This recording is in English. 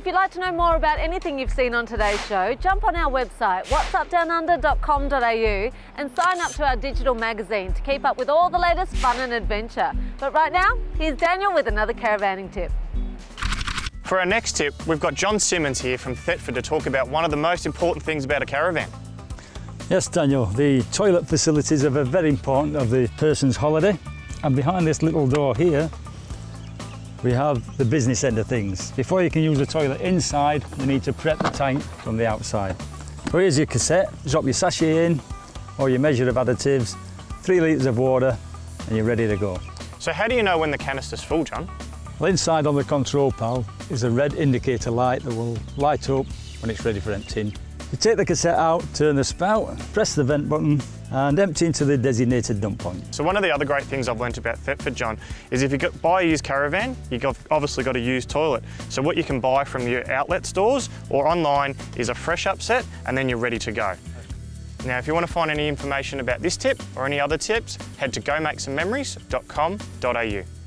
If you'd like to know more about anything you've seen on today's show, jump on our website, whatsupdownunder.com.au and sign up to our digital magazine to keep up with all the latest fun and adventure. But right now, here's Daniel with another caravanning tip. For our next tip, we've got John Simmons here from Thetford to talk about one of the most important things about a caravan. Yes, Daniel, the toilet facilities are very important of the person's holiday. And behind this little door here, we have the business end of things. Before you can use the toilet inside, you need to prep the tank from the outside. So here's your cassette, drop your sachet in, or your measure of additives, three litres of water, and you're ready to go. So how do you know when the canister's full, John? Well, inside on the control panel is a red indicator light that will light up when it's ready for emptying. You take the cassette out, turn the spout, press the vent button, and empty into the designated dump point. So one of the other great things I've learnt about Thetford, John, is if you buy a used caravan, you've obviously got a used toilet. So what you can buy from your outlet stores or online is a fresh up set and then you're ready to go. Now, if you want to find any information about this tip or any other tips, head to gomakesomememories.com.au.